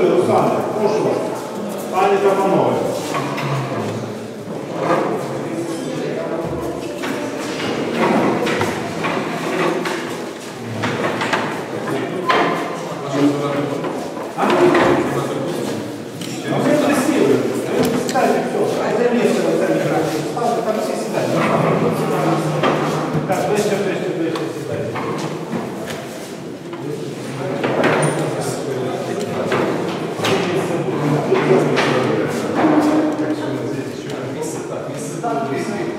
Юрій, Олександр, прошу вас. Пані та панове. А? Ну, ви присіли. Ви Сідайте, все. А це місце, оце міграція. Ставте, там всі сідайте. Так, ближче, ближче, ближче сідайте.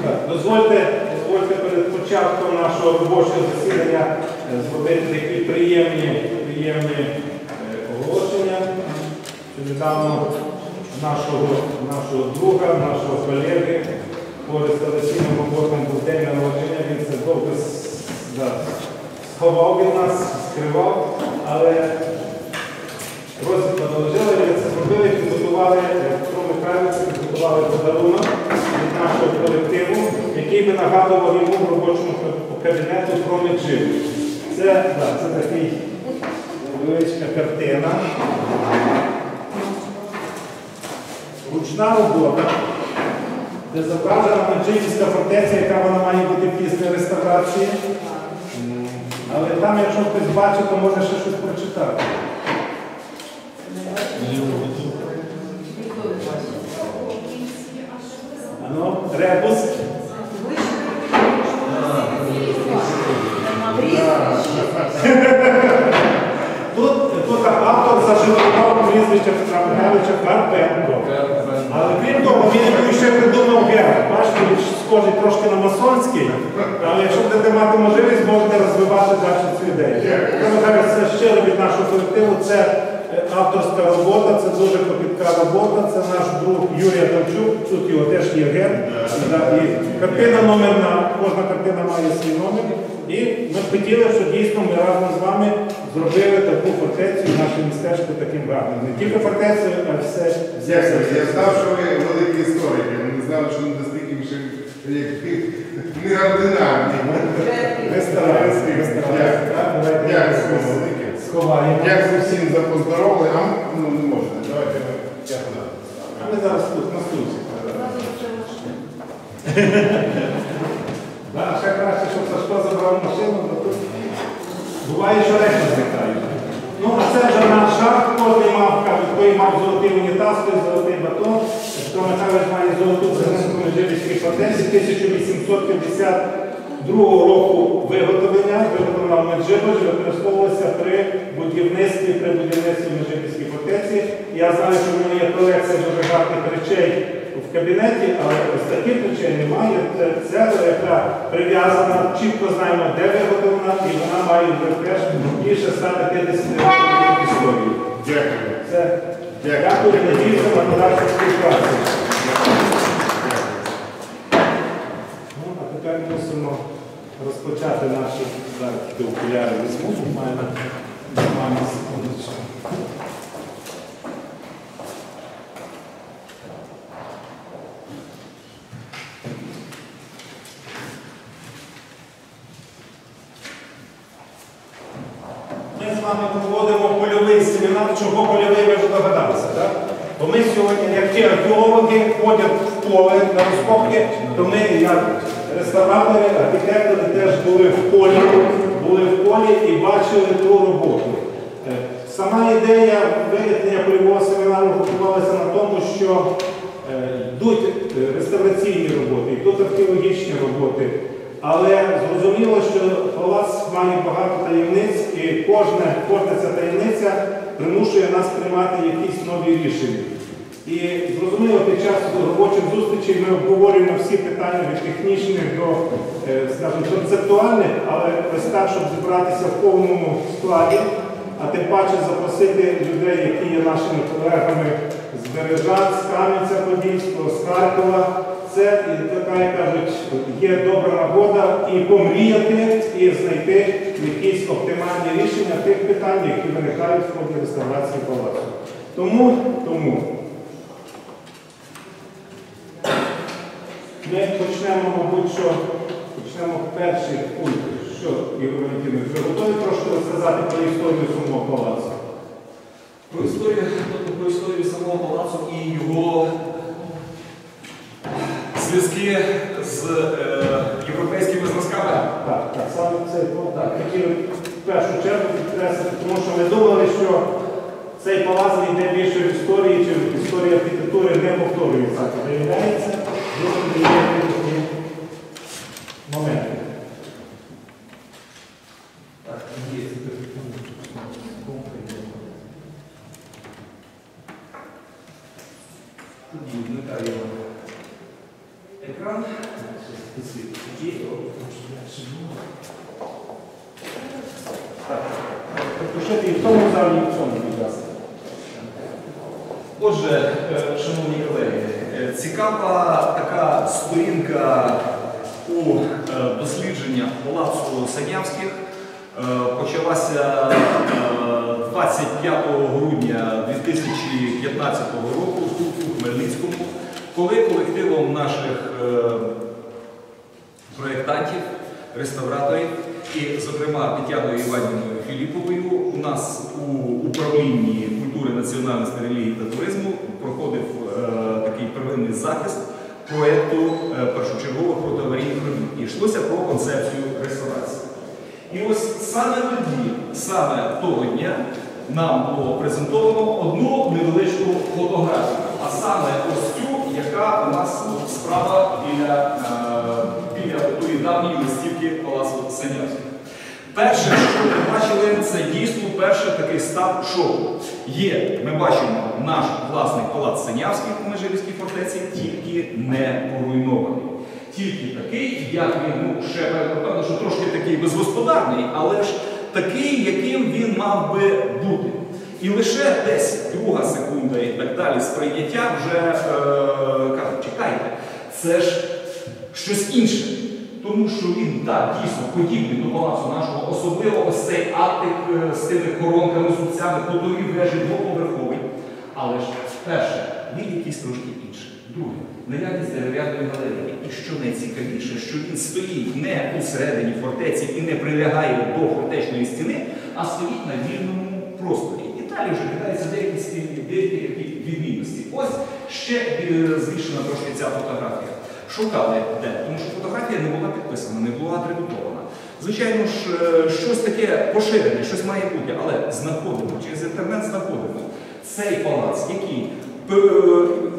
Так, Дозвольте, дозвольте перед початком нашого робочого засідання е, зробити такі приємні, приємні е, оголошення. Недавно нашого, нашого друга, нашого колеги по реставраційним роботам був день народження. Він це довго да, сховав від нас, скривав, але розвідка доложила, і це зробили, підготували, е, Петро Михайлович підготували подарунок нашого колективу, який би нагадував йому в робочому кабінету про меджив. Це, да, це такий невеличка картина. Ручна робота, де зображена Меджибівська фортеця, яка вона має бути після реставрації. Але там, якщо хтось бачить, то може ще щось прочитати. Ано, ребус. Тут, тут автор заживав прізвище Петра Карпенко. Але крім того, він ще придумав герб. Бачите, він схожий трошки на масонський, але якщо будете мати можливість, можете розвивати далі цю ідею. Петро Михайлович, це щиро від нашого колективу, це авторська робота, це дуже копітка робота, це наш друг Юрій Адамчук, тут його теж є. Да, і картина номерна, кожна картина має свій номер. І ми хотіли, що дійсно ми разом з вами зробили таку фортецю, наше містечко таким гарним. Не тільки фортецю, а все. все, все. Я знав, що ви великі історики, ми не знали, що не настільки вже неординарні. Ми давайте Дякую слова. Дякую всім за поздоровлення. А ну, не можна. Давайте я туди. А ми зараз тут, на стульці. Да, ще краще, щоб Сашко забрав машину, бо тут буває, що речі зникають. Ну, а це вже наш шар, кожен мав, кажуть, той мав золотий унітаз, той золотий батон. Що Михайлович має золоту президентську можливість патенцію 1850 другого року виготовлення, виготовлена Меджибож використовувалася при будівництві, при будівництві Меджибіській фортеці. Я знаю, що в мене є колекція дуже гарних речей в кабінеті, але ось таких речей немає. Це яка прив'язана, чітко знаємо, де виготовлена, і вона має теж більше 150 років історії. Дякую. Це дякую надію на подальшу співпрацю. Ну, а тепер розпочати ті окуляри візьму, буквально нормально секундочку. Ми з вами проводимо польовий семінар. Чого польовий ви вже догадалися, так? Бо ми сьогодні, як ті археологи, ходять в поле на розкопки, то ми, як реставратори, архітектори, теж були в полі, були в полі і бачили ту роботу. Е, Сама ідея виникнення польового семінару готувалася на тому, що е, йдуть е, реставраційні роботи, йдуть археологічні роботи. Але зрозуміло, що палац має багато таємниць, і кожна, кожна ця таємниця примушує нас приймати якісь нові рішення. І зрозуміло, під час робочих зустрічей ми обговорюємо всі питання від технічних до, е, скажімо, концептуальних, але ось так, щоб зібратися в повному складі, а тим паче запросити людей, які є нашими колегами з Бережан, з Кам'янця-Подільського, з Харкова. Це така, як кажуть, є добра нагода і помріяти, і знайти якісь оптимальні рішення тих питань, які виникають в ході реставрації палацу. Тому, тому ми почнемо, мабуть, що почнемо перший пункт. Що, Ігор Валентинович, ви готові трошки розказати про історію самого палацу? Про історію про історію самого палацу і його зв'язки з е, європейськими зразками. Так, так, саме це ну, так, хотіли в першу чергу підкреслити, тому що ми думали, що цей палац йде більше в історії, чи в історії архітектури не повторюється. Виявляється, є такі моменти. Так, є. Екран. І в тому залі, і в цьому, будь ласка. Отже, е, шановні колеги, е, цікава така сторінка у е, дослідженнях палацу Санявських почалася е, 25 грудня 2015 року тут у Хмельницькому, коли колективом наших е, проєктантів, реставраторів і, зокрема, Тетяною Іванівною Філіповою у нас у управлінні культури, національності, релігії та туризму проходив е, такий первинний захист проєкту е, першочергово протиаварійних робіт. І йшлося про концепцію реставрації. І ось саме тоді, саме того дня, нам було презентовано одну невеличку фотографію, а саме ось цю, яка у нас справа біля, е, біля тої давньої листівки Палацу Синявських. Перше, що ми бачили, це дійсно перший такий став шоку. Є, ми бачимо наш власний палац Синявських у Межирівській фортеці, тільки не поруйнований. Тільки такий, як він, ну, ще напевно, що трошки такий безгосподарний, але ж такий, яким він мав би бути. І лише десь друга секунда і так далі сприйняття вже е, кажуть, чекайте, це ж щось інше. Тому що він так дійсно подібний до палацу нашого, особливо ось цей атик е, з тими коронками, зубцями, ходові вежі двоповерховий. Але ж перше, він якийсь трошки інший. Друге, наявність дерев'яної галереї. І що найцікавіше, що він стоїть не у середині фортеці і не прилягає до фортечної стіни, а стоїть на вільному просторі. Далі вже кидаються деякі спільні, деякі відмінності. Ось ще е, збільшена трошки ця фотографія. Шукали де, тому що фотографія не була підписана, не була атрибутована. Звичайно ж, е, щось таке поширене, щось має бути, але знаходимо, через інтернет знаходимо цей палац, який, е,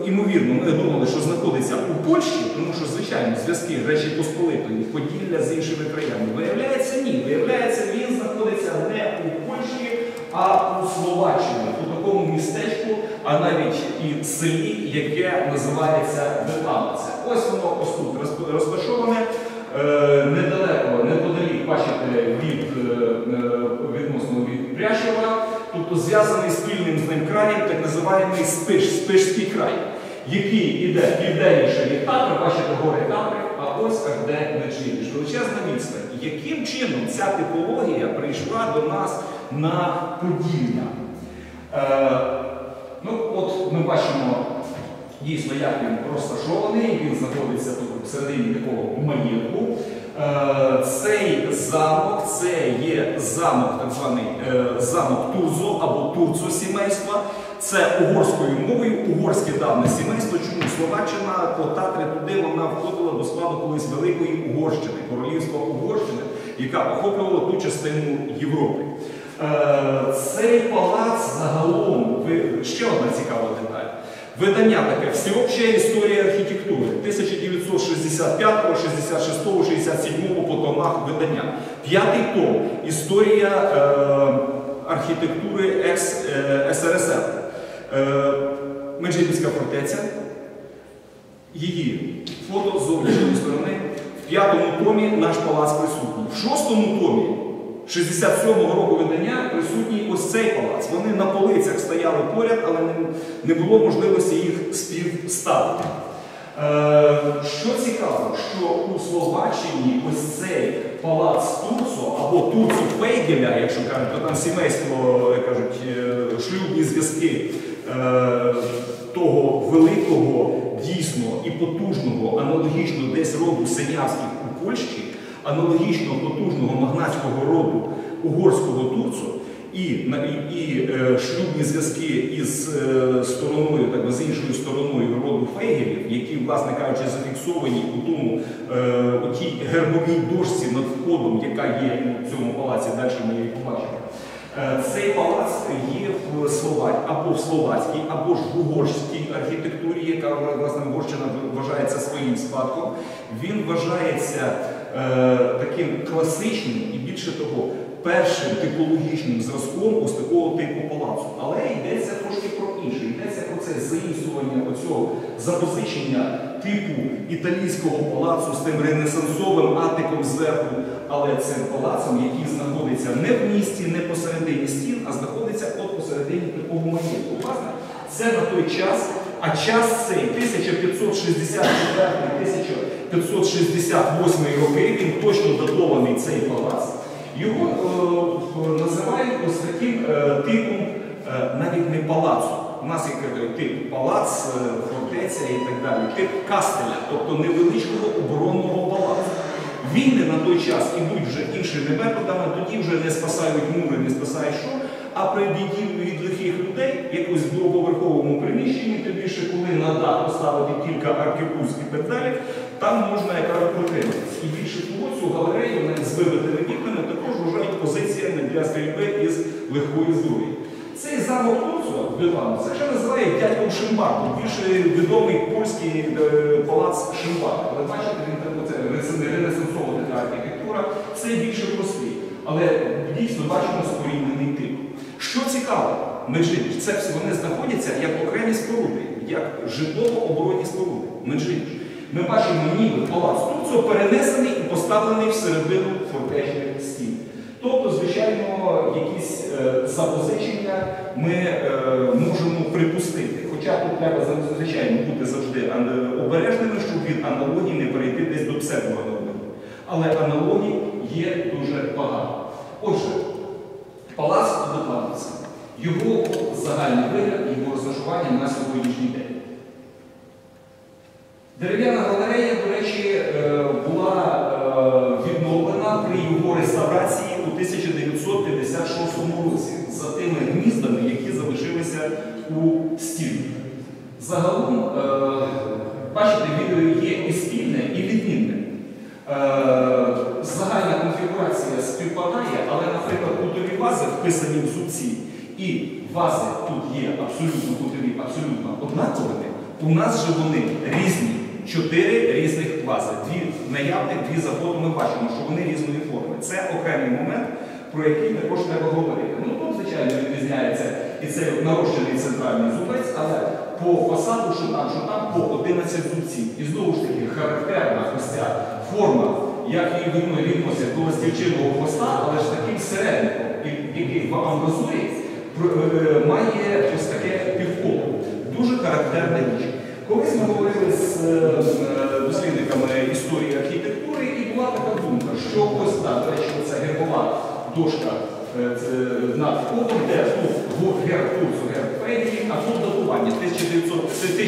ймовірно, ми думали, що знаходиться у Польщі, тому що, звичайно, зв'язки Речі Посполитої, Поділля з іншими краями. Виявляється, ні. Виявляється, він знаходиться не а у Словаччині, у такому містечку, а навіть і селі, яке називається Ветлановце. Ось воно ось тут розташоване. Е, недалеко, неподалік, бачите, від е, е, відносно від Прящева, тобто зв'язаний спільним з ним краєм, так називаємий Спиш, Спишський край, який іде південніше від Татри, бачите, гори Татри, а ось аж де Нечиліш. Величезна відстань. Яким чином ця типологія прийшла до нас на Поділля? Е, ну, от ми бачимо дійсно, як він розташований, він знаходиться тут всередині такого маєтку. Е, Цей замок це є замок, так званий е, замок Турзо або Турцо сімейства. Це угорською мовою, угорське давне сімейство. Чому Словаччина по Татри туди вона входила до складу колись Великої Угорщини, королівства Угорщини, яка охоплювала ту частину Європи. Е, Цей палац загалом, ще одна цікава деталь. Видання таке Всеобща історія архітектури 1965, 66, 67 по томах видання. П'ятий том Історія е, архітектури е, СРСР. Е, фортеця. Її фото з зовнішньої сторони. В п'ятому томі наш палац присутній. В шостому томі 67-го року видання присутній ось цей палац. Вони на полицях стояли поряд, але не, було можливості їх співставити. Е, що цікаво, що у Словаччині ось цей палац Турцо або Турцо Фейгеля, якщо кажуть, то там сімейство, як кажуть, е, шлюбні зв'язки е, того великого, дійсно і потужного, аналогічно десь роду Синявських у Польщі, аналогічно потужного магнатського роду угорського турцу, і, і, і е, шлюбні зв'язки із е, стороною, так би з іншою стороною роду Фейгелів, які, власне кажучи, зафіксовані у тому е, у тій гербовій дошці над входом, яка є у цьому палаці, далі ми її побачимо. Цей палац є в Словак або в словацькій, або ж в угорській архітектурі, яка власне Угорщина вважається своїм спадком. Він вважається таким класичним і більше того, першим типологічним зразком ось такого типу палацу. Але йдеться трошки про інше. Йдеться про це заїмствування оцього запозичення типу італійського палацу з тим ренесансовим атиком зверху, але цим палацом, який знаходиться не в місті, не посередині стін, а знаходиться от посередині такого маєтку. Власне, це на той час, а час цей 1564-1568 роки, він точно датований цей палац. Його е, називають ось таким е, типом е, навіть не палацу. У нас є е, тип палац, е, фортеця і так далі, тип кастеля, тобто невеличкого оборонного палацу. Війни на той час ідуть вже іншими методами, тоді вже не спасають мури, не спасають що, а при біді від лихих людей, якось в двоповерховому приміщенні, тим більше коли на дах поставити кілька аркебуз і так далі, там можна якраз протриматися. І більше того, цю галерею з вибитими вікнами також вважають позиціями для стрільби із легкої зброї. Цей замок Турцова в Білану, це ще називають дядьком Шимбартом, більше відомий польський е, палац Шимбарта. Але бачите, він ренесансова така архітектура, це більше простий. Але дійсно бачимо споріднений тип. Що цікаво, Меджибіж, це вони знаходяться як окремі споруди, як житлово-оборонні споруди. Меджибіж. Ми бачимо ніби палац Турцова перенесений і поставлений всередину фортечних стін. Тобто, звичайно, якісь е, запозичення ми е, можемо припустити. Хоча тут треба звичайно бути завжди обережними, щоб від аналогії не перейти десь до псевдоаналогії. Але аналогій є дуже багато. Отже, палац Одноплавниця, його загальний вигляд його розташування на сьогоднішній день. Дерев'яна галерея, до речі, е, була е, відновлена при його реставрації у 1956 році за тими гніздами, які залишилися у стінах. Загалом, е, бачите, відео є і спільне, і відмінне. Загальна конфігурація співпадає, але, наприклад, кутові вази вписані в зубці, і вази тут є абсолютно кутові, абсолютно однаковими. У нас же вони різні. Чотири різних вази. Дві наявних, дві за ми бачимо, що вони різної форми. Це окремий момент, про який також треба говорити. Ну тут, звичайно, відрізняється і цей нарощений центральний зубець, але по фасаду, що там, що там по 11 зубців. І знову ж таки характерна ось ця форма, як її видно відносять до ластівчиного хвоста, але ж таким середником, який в амбразурі е, має ось таке півколо. Дуже характерна річ. Колись ми говорили з е, е, дослідниками історії архітектури, і була така думка, що ось так, до речі, це гербова дошка е, над входом, де тут гурт герб Турцу, герб Фейгелі, а тут датування 1900 це 1964-1568.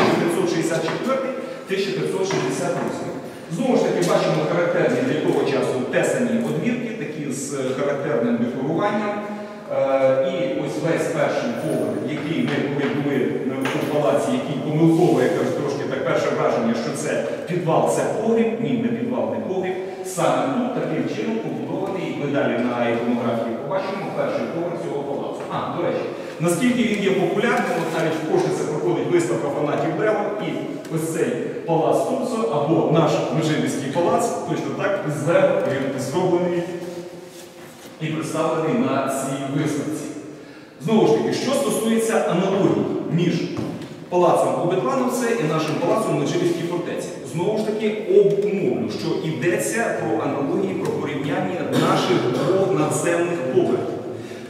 Знову ж таки, бачимо характерні для того часу тесані одвірки, такі з характерним декоруванням. Е, І ось весь перший поверх, який ми коли були у палаці, який помилково, я кажу, трошки так перше враження, що це підвал, це погріб, ні, не підвал, не погріб. Саме тут таким чином побудований, і ми далі на іконографії побачимо перший поверх цього палацу. А, до речі, наскільки він є популярним, от навіть в Пошті це проходить виставка фанатів Лево, і ось цей палац Турцо, або наш Межибіський палац, точно так, зроблений і представлений на цій виставці. Знову ж таки, що стосується аналогії між палацом у Бетлановце і нашим палацом у Меджибіській фортеці. Знову ж таки, обумовлю, що йдеться про аналогії, про порівняння наших двох надземних поверхів.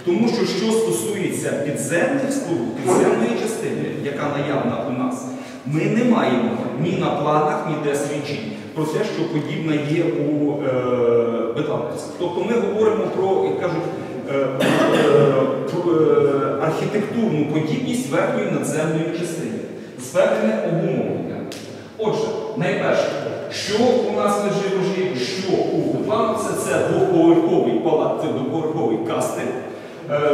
Тому що що стосується підземних споруд, підземної частини, яка наявна у нас, ми не маємо ні на планах, ніде свідчень про те, що подібна є у е, Бетлановці. Тобто ми говоримо про, як кажуть, е, про, е, архітектурну подібність верхньої надземної частини з певними обумовленнями. Отже, найперше, що у нас лежить ложі, що у Бетлановці, це двоповерховий палац, це двоповерховий кастель.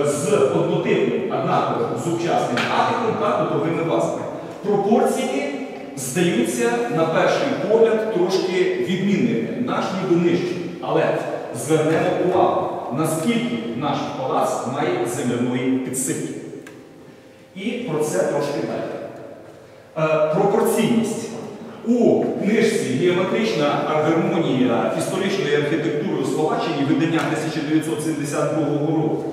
з однотипним однаковим зубчастим атиком та кутовими базами. Пропорції здаються на перший погляд трошки відмінними, наш ніби нижчий. Але звернемо увагу, наскільки наш палац має земляної підсипки. І про це трошки далі. Е, пропорційність. У книжці Геометрична гармонія історичної архітектури у Словаччині видання 1972 року.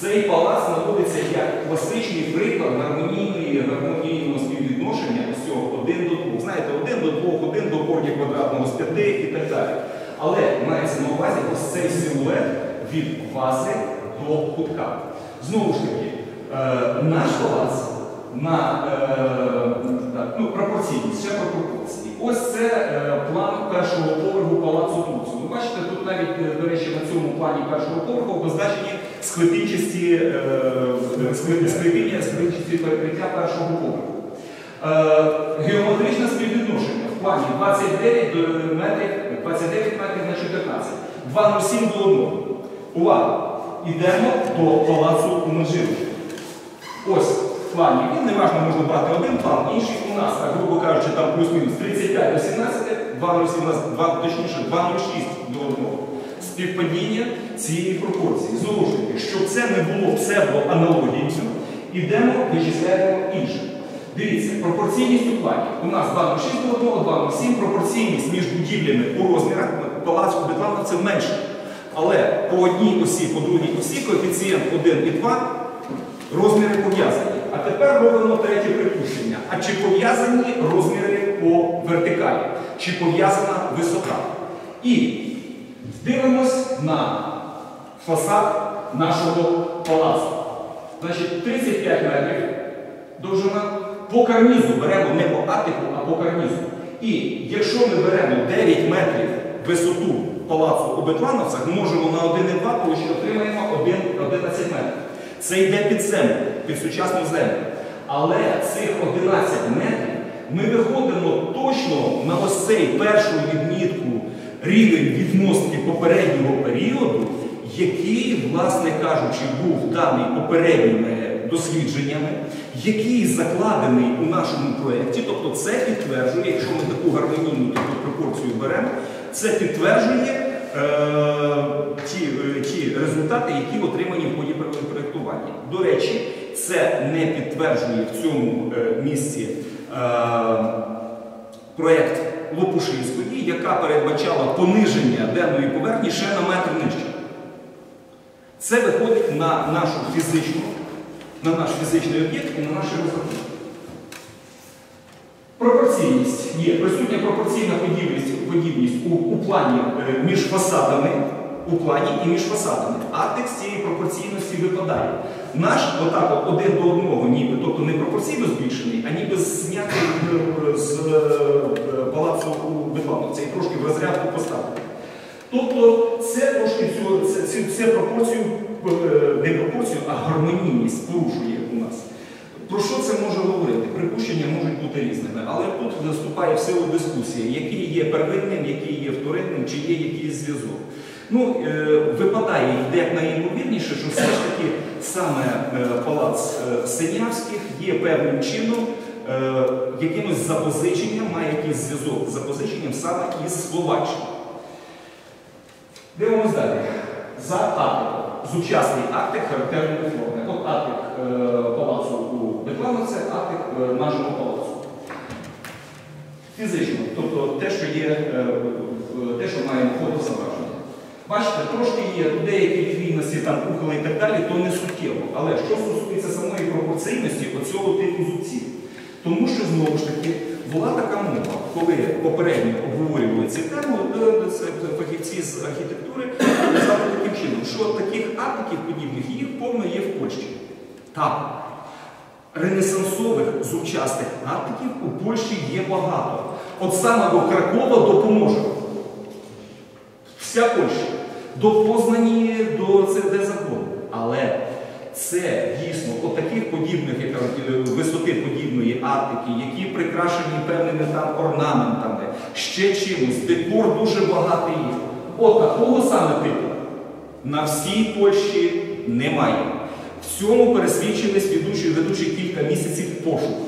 Цей палац знаходиться як класичний приклад гармонійної гармонійного співвідношення усього один до двох. Знаєте, один до двох, один до корня квадратного з п'яти і так далі. Але мається на увазі ось цей силует від вази до кутка. Знову ж таки, е, наш палац на е, так, ну, пропорційність, ще про пропорції. Ось це е, план першого поверху палацу Турцу. Ви бачите, тут навіть, е, до речі, на цьому плані першого поверху обозначені е, склепіння, склепінчасті перекриття першого поверху. Е, геометричне співвідношення в плані 29 метрів, 29 метрів на 14, 2,07 до 1. Увага! Йдемо до палацу у Ось в плані. Він не важно, можна брати один план, інший у нас, так, грубо кажучи, там плюс-мінус 35 до 17, 2,017, 2, точніше 2,06 до 1. Співпадіння цієї пропорції. Таки, щоб це не було псевдоаналогією, ідемо, вичисляємо інше. Дивіться, пропорційність у плані. У нас 2,06 до 1, 2,07, пропорційність між будівлями у розмірах палацу Бетлановців менше. Але по одній осі, по другій осі коефіцієнт 1 і 2 розміри пов'язані. А тепер робимо третє припущення. А чи пов'язані розміри по вертикалі? Чи пов'язана висота? І дивимось на фасад нашого палацу. Значить, 35 метрів довжина. По карнізу беремо не по атику, а по карнізу. І якщо ми беремо 9 метрів висоту палацу у Бетлановцях, можемо на 1,2, тому що отримаємо 11 метрів. Це йде під землю, під сучасну землю. Але цих 11 метрів ми виходимо точно на ось цей першу відмітку рівень відмостки попереднього періоду, який, власне кажучи, був даний попередніми дослідженнями, який закладений у нашому проєкті, тобто це підтверджує, якщо ми таку гармонійну таку пропорцію беремо, це підтверджує е, ті, е, ті результати, які отримані в ході проєктування. До речі, це не підтверджує в цьому е, місці е, проєкт Лопушинської, яка передбачала пониження денної поверхні ще на метр нижче. Це виходить на нашу фізичну, на наш фізичний об'єкт і на наші розрахунки. Пропорційність є присутня пропорційна подібність, подібність у, у плані е, між фасадами, у плані і між фасадами. Атик з цієї пропорційності випадає. Наш отак от один до одного, ніби, тобто не пропорційно збільшений, а ніби знятий е, з е, палацу у Бетлановці і трошки в розрядку поставити. Тобто це трошки цю, це, цю, це пропорцію, е, не пропорцію, а гармонійність порушує у нас. Про що це може говорити? Припущення можуть бути різними, але тут наступає в силу дискусія, який є первинним, який є вторинним, чи є якийсь зв'язок. Ну, е, випадає як найімовірніше, що все ж таки саме е, палац е, Синявських є певним чином якимось запозиченням, має якийсь зв'язок з запозиченням саме із Словаччини. Дивимось далі. За атиком. Сучасний атик характерної форми. От атик палацу у Бетлану, це атик нашого палацу. Фізично, тобто те, що є, те, що маємо фотозображення. Бачите, трошки є деякі відмінності, там ухили і так далі, то не суттєво. Але що стосується самої пропорційності оцього типу зубців, тому що знову ж таки була така мова, коли попередньо обговорювали цю тему, е, фахівці з архітектури казали таким чином, що таких атиків подібних їх повно є в Польщі. Так. Ренесансових зубчастих атиків у Польщі є багато. От саме до Кракова допоможе. Вся Польща. До Познані, до це де завгодно. Але це дійсно от таких подібних, як е, висоти подібної атики, які прикрашені певними там орнаментами, ще чимось, декор дуже багатий є. От такого саме типу на всій Польщі немає. В цьому пересвідчились ведучі, ведучі кілька місяців пошуку.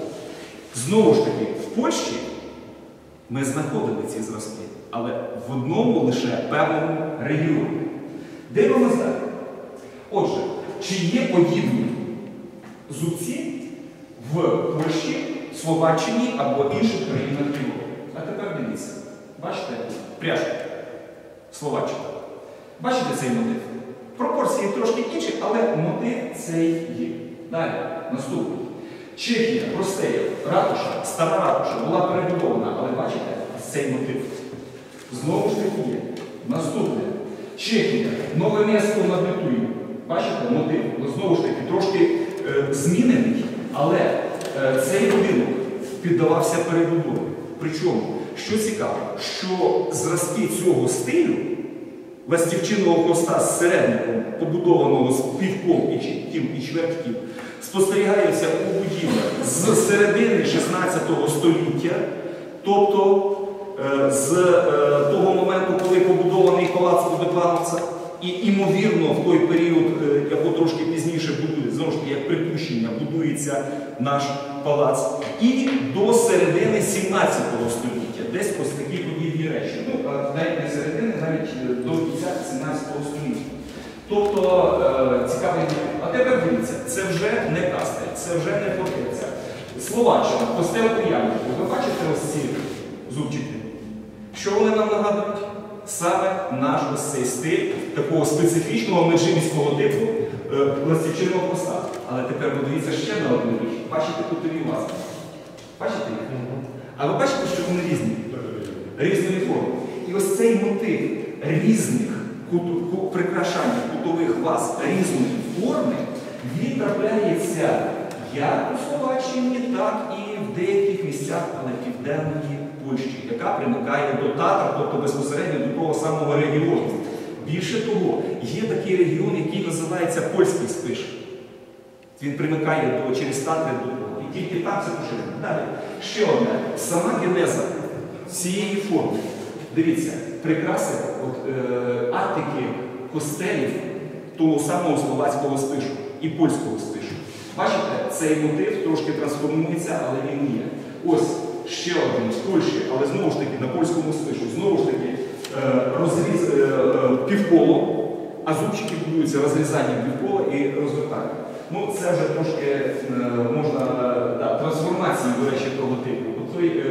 Знову ж таки, в Польщі ми знаходили ці зразки, але в одному лише певному регіоні. Дивимося далі. Отже, чи є подібні зубці в Польщі, Словаччині або інших країнах Європи? А тепер дивіться. Бачите, пряжка. Словаччина. Бачите цей мотив? Пропорції трошки інші, але мотив цей є. Далі, наступний. Чехія, Простеєв, ратуша, стара ратуша була перебудована, але бачите цей мотив? Знову ж таки є. Наступне. Чехія, нове місто над. Бачите, мотив? Ну, Знову ж таки, трошки е, змінений, але е, цей будинок піддавався перебудові. Причому, що цікаво, що зразки цього стилю ластівчиного хвоста з середником, побудованого з півком і чітків і чвертків, спостерігаються у будівлях з середини 16 століття, тобто з е, того моменту, коли побудований палац Будеплановця, і імовірно в той період, е, або трошки пізніше будує, знову ж таки, як припущення, будується наш палац, і до середини 17 століття. Десь ось такі подібні речі. Ну, навіть не середини, навіть е, до кінця 17 століття. Тобто е, цікавий мотив. А тепер дивіться, це вже не кастель, це вже не фортеця. Словаччина, костел у Ямнику. Ви бачите ось ці зубчики? Що вони нам нагадують? Саме наш ось цей стиль такого специфічного меджибіського типу е, ластівчиного хвоста. Але тепер подивіться ще на одну річ. Бачите кутові маски? Бачите їх? А ви бачите, що вони різні? Різної форми. І ось цей мотив різних прикрашання кутових ваз різної форми, він трапляється як у Словаччині, так і в деяких місцях, але південної Польщі, яка примикає до Татар, тобто безпосередньо до того самого регіону. Більше того, є такий регіон, який називається Польський Спиш. Він примикає до, через Татри до. І тільки там це поширено. Далі. Ще одне. Сама генеза цієї форми. Дивіться, прикраси от, е, артики костелів того самого словацького спишу і польського спишу. Бачите, цей мотив трошки трансформується, але він є. Ось ще один з Польщі, але знову ж таки на польському спишу. Знову ж таки, е, розріз е, е, півколо, а зубчики будуються розрізанням півкола і розвертанням. Ну, це вже трошки можна да, трансформації, до речі, того типу. От той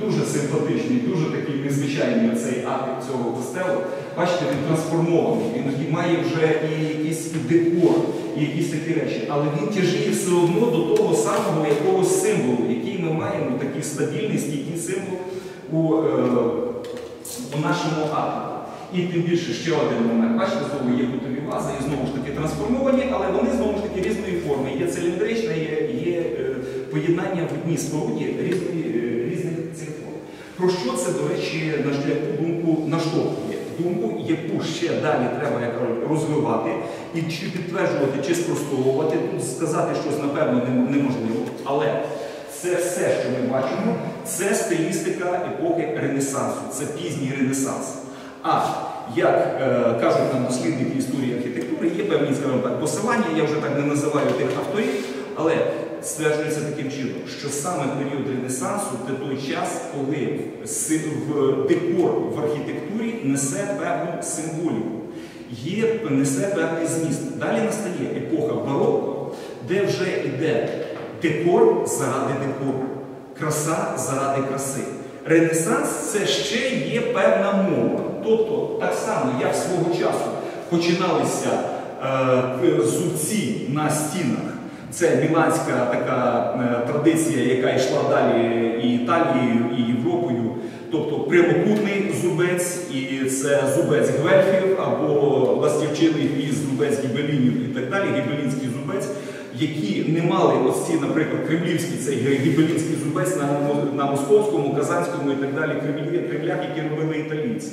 дуже симпатичний, дуже такий незвичайний цей атик цього костелу. Бачите, він трансформований, він має вже і якийсь декор, і якісь такі речі, але він тяжіє все одно до того самого якогось символу, який ми маємо, такий стабільний, стійкий символ у, е, у нашому атомі. І тим більше ще один момент. Бачите, знову є кутові вази, і знову ж таки трансформовані, але вони знову ж таки різної форми. Є циліндрична, є, є е, поєднання в одній споруді е, різних цих форм. Про що це, до речі, на шляху думку наштовхує? Думку, яку ще далі треба розвивати і чи підтверджувати, чи спростовувати. Сказати щось, напевно, неможливо. Але це все, що ми бачимо, це стилістика епохи Ренесансу, це пізній Ренесанс. А як е, кажуть нам дослідники історії архітектури, є певні скажімо так, посилання, я вже так не називаю тих авторів, але стверджується таким чином, що саме період Ренесансу це той час, коли декор в архітектурі несе певну символіку, несе певний зміст. Далі настає епоха бароко, де вже йде декор заради декору, краса заради краси. Ренесанс це ще є певна мова. Тобто, так само, як свого часу починалися е, зубці на стінах. Це міланська така е, традиція, яка йшла далі і Італією, і Європою. Тобто прямокутний зубець, і це зубець гвельфів або ластівчиний із зубець гібелінів і так далі, гібелінський зубець, які не мали ось ці, наприклад, кремлівський цей гібелінський зубець на, на московському, казанському і так далі кремлях, які робили італійці.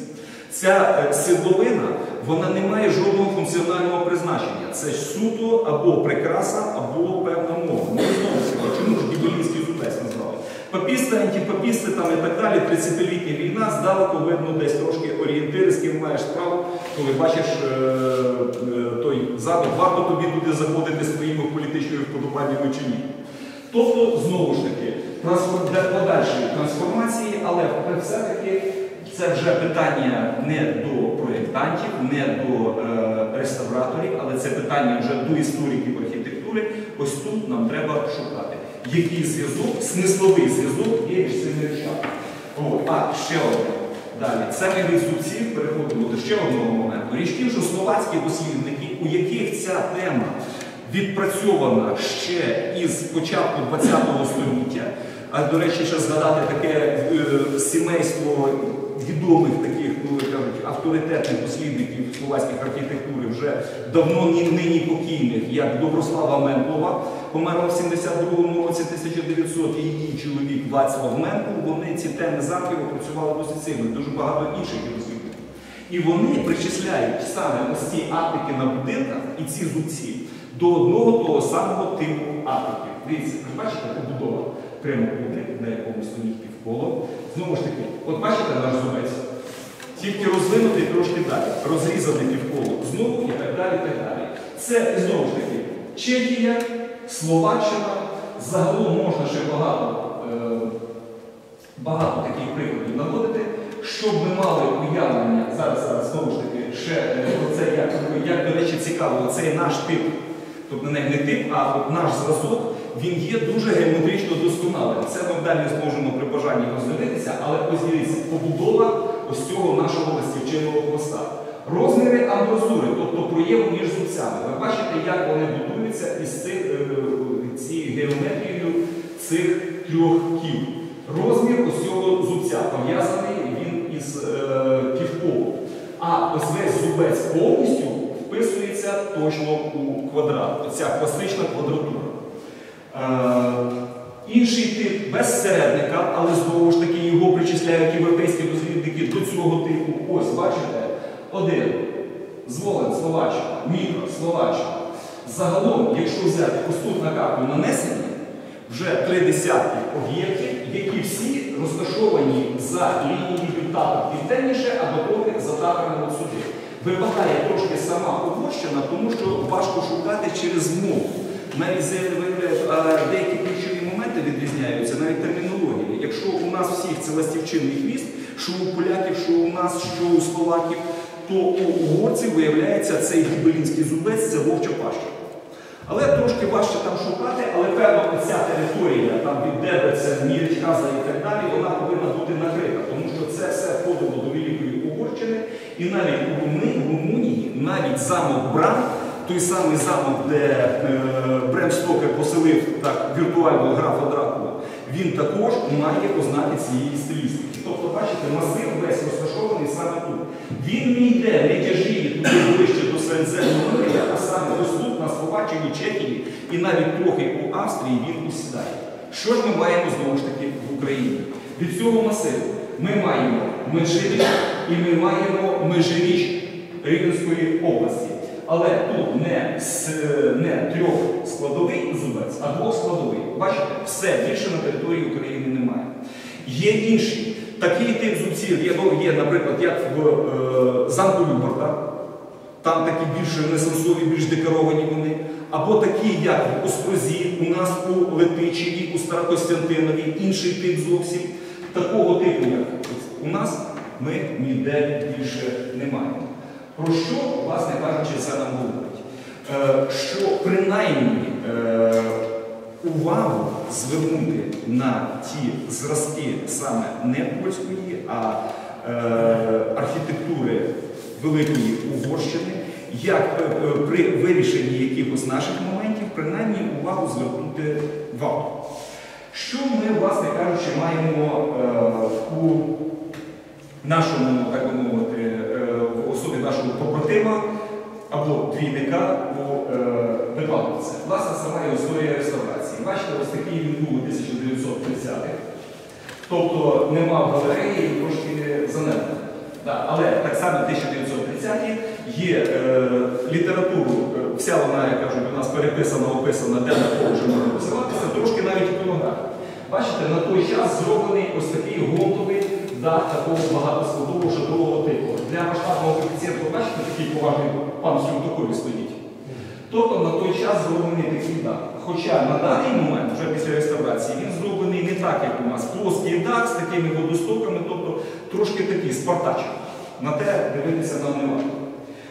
Ця е, свердловина, вона не має жодного функціонального призначення. Це суто або прикраса, або певна мова. Ну, знову чому ж гібелінський зубець назвали? Папісти Папісти, антипапісти там і так далі, 30-літня війна, здалеку видно десь трошки орієнтири, з ким маєш справу, коли бачиш е, е, той запит, варто тобі туди заходити з твоїми політичними вподобаннями чи ні. Тобто, знову ж таки, для подальшої трансформації, але все-таки це вже питання не до проєктантів, не до е, реставраторів, але це питання вже до істориків архітектури. Ось тут нам треба шукати, який зв'язок, смисловий зв'язок є між цими речами. А ще одне. Далі, ми від зубців переходимо до ще одного моменту. Річ в тім, що словацькі дослідники, у яких ця тема відпрацьована ще із початку ХХ століття. А до речі, ще згадати таке е, сімейство відомих таких, ну кажуть, авторитетних дослідників словацьких архітектури, вже давно ні, нині покійних, як Доброслава Менкова, померла в 72-му році 1900, і її чоловік Вацлав Менков, вони ці теми замків опрацювали досить сильно, дуже багато інших дослідників. І вони причисляють саме ось ці атики на будинках і ці зубці до одного того самого типу атиків. Дивіться, ви бачите побудова прямокутник, на якому стоїть півколо. Знову ж таки, от бачите наш зубець? Тільки розвинутий трошки далі, розрізаний півколо, знову і так далі. і так далі. Це знову ж таки Чехія, Словаччина, загалом можна ще багато. е, багато таких прикладів наводити, щоб ми мали уявлення, зараз, зараз знову ж таки, ще е, про це, як, як, до речі, цікаво, цей наш тип, тобто не тип, а от наш зразок, він є дуже геометрично досконалим. Це ми далі зможемо при бажанні роздивитися, але ось дивіться, побудова ось цього нашого листівчиного хвоста. Розміри амбразури, тобто проєму між зубцями. Ви бачите, як вони будуються із е, цією геометрією цих трьох кіл. Розмір ось цього зубця пов'язаний він із е, півколом. А ось весь зубець повністю вписується точно у квадрат. Оця класична квадратура. Е, інший тип без середника, але знову ж таки його причисляють європейські дослідники до цього типу. Ось, бачите, один. Зволен, Словаччина, мікро, Словаччина. Загалом, якщо взяти ось на карту нанесені, вже три десятки об'єктів, які всі розташовані за лінією татар південніше або трохи за татарами сюди. Випадає трошки сама Угорщина, тому що важко шукати через мову. Навіть деякі ключові моменти відрізняються, навіть термінологія. Якщо у нас всіх це ластівчинний хвіст, що у поляків, що у нас, що у словаків, то у угорців виявляється цей гібелінський зубець, це вовча паща. Але трошки важче там шукати, але певно ця територія там від Дебреця, Мірчказа і так далі, вона повинна бути накрита, тому що це все входило до Великої Угорщини, і навіть у Румунії, навіть замок Бран, той самий замок, де е, Брем Стокер поселив так віртуального графа Дракула, він також має ознаки цієї стилістики. Тобто, бачите, масив весь розташований саме тут. Він не йде, не тяжіє туди ближче до Середземного моря, а саме ось тут, на Словаччині, Чехії і навіть трохи у Австрії він усідає. Що ж ми маємо знову ж таки в Україні? Від цього масиву ми маємо межиріч і ми маємо межиріч Рівненської області. Але тут не, с- не трьох складовий зубець, а двох складовий. Бачите, все більше на території України немає. Є інші. Такий тип зубців є, ну, є наприклад, як в е, замку Любарта, там такі більш ренесансові, більш декоровані вони. Або такі, як в Острозі, у нас у Летичеві, у Старокостянтинові, інший тип зовсім. Такого типу, як у нас, ми ніде більше не маємо. Про що, власне кажучи, це нам говорить? Е, що принаймні е, увагу звернути на ті зразки саме не польської, а е, архітектури Великої Угорщини, як при вирішенні якихось наших моментів, принаймні увагу звернути варто. Що ми, власне кажучи, маємо у нашому, так би мовити, нашого побратима або двійника у е, Петровці. Власне, сама історія реставрації. Бачите, ось такий він був у 1930-х. Тобто не мав галереї і трошки занедбаний. Да, але так само 1930-ті є е, літературу, е, вся вона, як кажуть, у нас переписана, описана, де на кого вже можна посилатися, трошки навіть іконографія. Бачите, на той час зроблений ось такий гонтовий дах такого багатоскладового шатрового типу. Для масштабного коефіцієнту, бачите, такий поважний пан сюртукові стоїть. Тобто на той час зроблений такий дах. Хоча на даний момент, вже після реставрації, він зроблений не так, як у нас. Плоский дах з такими водостоками, тобто трошки такий спартачок. На те дивитися нам не варто.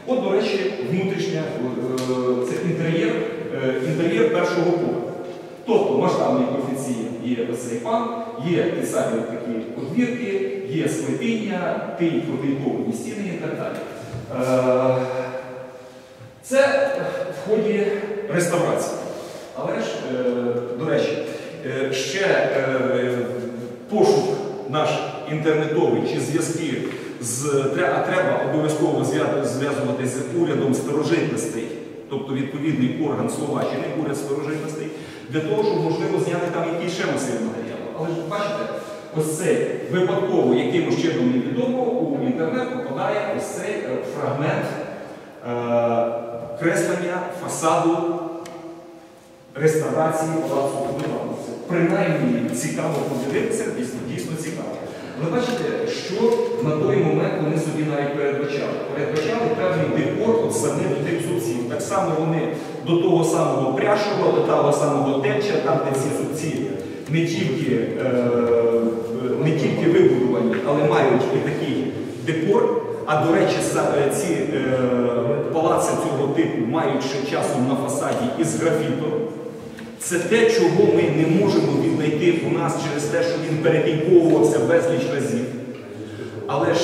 От, до речі, внутрішня, е, це інтер'єр, е, інтер'єр першого поверху. Тобто масштабний коефіцієнт є оцей пан, є ті самі такі подвірки, є склепіння, ті протиповні стіни і так далі. Е, Це в ході реставрації. Але ж, е, до речі, е, ще пошук наш інтернетовий чи зв'язки з а треба обов'язково зв'я- зв'язувати з урядом старожитностей, тобто відповідний орган Словаччини, уряд старожитностей, для того, щоб можливо зняти там якісь ще масивні матеріали. Але ж бачите, ось цей випадково якимось чином невідомо у інтернет попадає ось цей е, фрагмент е, креслення фасаду реставрації палацу Будовановця. Принаймні цікаво подивитися, дійсно, дійсно цікаво. Але бачите, що на той момент вони собі навіть передбачали. Передбачали певний декор от самих тих зубців. Так само вони до того самого пряшого, до того самого теча, там де ці зубці не тільки, е, не тільки вибудовані, але мають і такий декор. А до речі, е, ці е, палаци цього типу мають ще часом на фасаді із графітом. Це те, чого ми не можемо віднайти у нас через те, що він перетіньковувався безліч разів. Але ж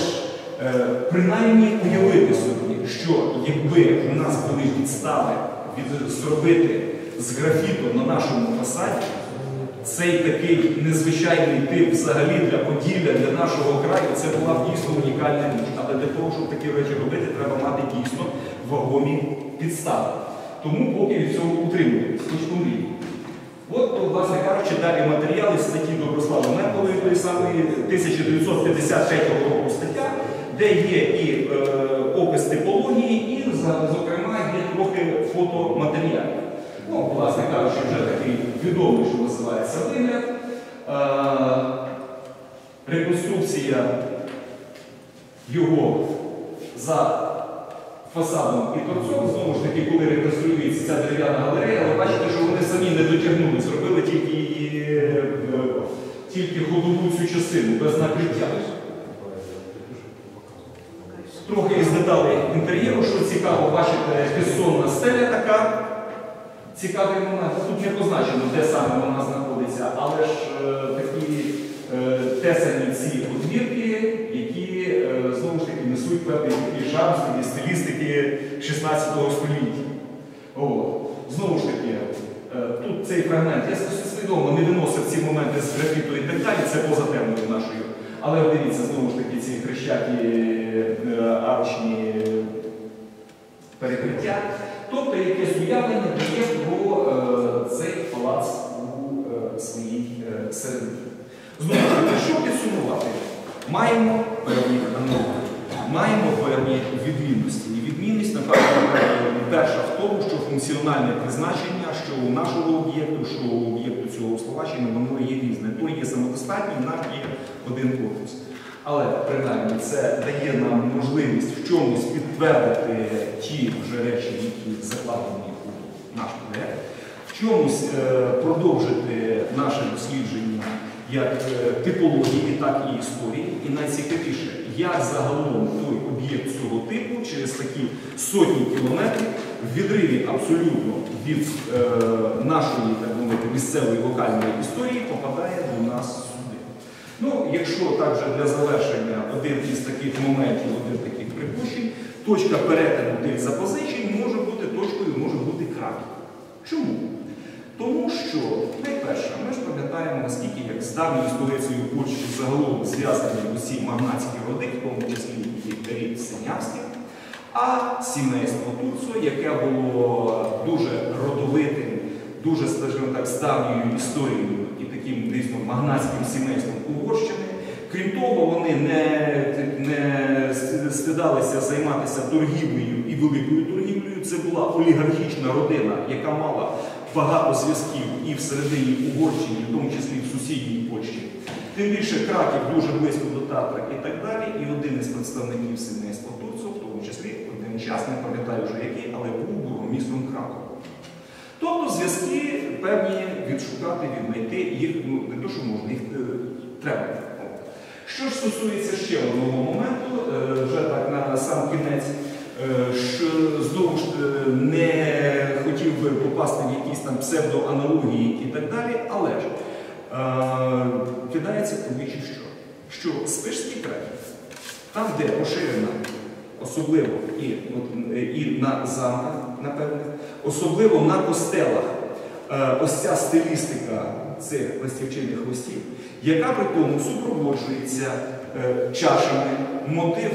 е, принаймні уявити собі, що якби у нас були підстави зробити з графіту на нашому фасаді, цей такий незвичайний тип взагалі для Поділля, для нашого краю, це була дійсно унікальна річ. Але для того, щоб такі речі робити, треба мати дійсно вагомі підстави. Тому поки від цього утримуємось, хоч помріємо. От, то, власне кажучи, далі матеріали статті Доброслави Меркової, той самої 1953 року стаття, де є і е, опис типології, і, зокрема, є трохи фотоматеріалів. Ну, власне кажучи, вже такий відомий, що називається вигляд. Е, реконструкція його за фасадом і торцом, знову ж таки, коли реконструюється ця дерев'яна галерея, але бачите, що вони самі не дотягнули, зробили тільки, її, е, тільки ходову цю частину, без накриття. Трохи із деталей інтер'єру, що цікаво, бачите, кесонна стеля така. Цікавий момент. Тут не позначено, де саме вона знаходиться, але ж е, такі е, тесані ці подвірки, які е, знову ж таки несуть певний такий стилістики 16 століття. От. Знову ж таки, тут цей фрагмент, я свідомо не виносив ці моменти з графіту і так це поза темою нашою. Але дивіться, знову ж таки, ці хрещаті арочні перекриття. Тобто якесь уявлення дає про е, цей палац у е, своїй е, середині. Знову ж таки, що підсумувати? Маємо певні аналогії, маємо певні відмінності. І відмінність, напевно, е, перша в тому, що функціональне призначення, що у нашого об'єкту, що у об'єкту цього Словаччини, воно є різне. Той є самодостатній, наш є один корпус. Але принаймні це дає нам можливість в чомусь підтвердити ті вже речі, які закладені у наш проєкт, в чомусь е, продовжити наше дослідження як е, типології, так і історії. І найцікавіше, як загалом той об'єкт цього типу через такі сотні кілометрів в відриві абсолютно від е, нашої так мовити, місцевої локальної історії попадає до нас. Ну, якщо також для завершення один із таких моментів, один таких припущень, точка перетину тих запозичень може бути точкою, може бути краком. Чому? Тому що, найперше, ми ж пам'ятаємо, наскільки як з давньою столицею Польщі загалом зв'язані усі магнатські роди, в тому числі і рід Синявських, а сімейство Турцо, яке було дуже родовитим, дуже, скажімо так, з давньою історією таким дійсно магнатським сімейством Угорщини. Крім того, вони не, не стидалися займатися торгівлею і великою торгівлею. Це була олігархічна родина, яка мала багато зв'язків і всередині Угорщини, в тому числі і в сусідній Польщі. Тим більше Краків дуже близько до Татра і так далі. І один із представників сімейства Турців, в тому числі один час, не пам'ятаю вже який, але був бургомістром Кракова. Тобто зв'язки певні відшукати, віднайти їх ну, не то, що можна, їх е, треба. Що ж стосується ще одного моменту, е, вже так на сам кінець, е, що знову ж не хотів би попасти в якісь там псевдоаналогії і так далі, але ж кидається в вічі що? Що Спишський край, там, де поширена особливо і, і на замках, напевне, особливо на костелах, е, ось ця стилістика цих листівчиних листів, яка при тому супроводжується е, чашами, мотив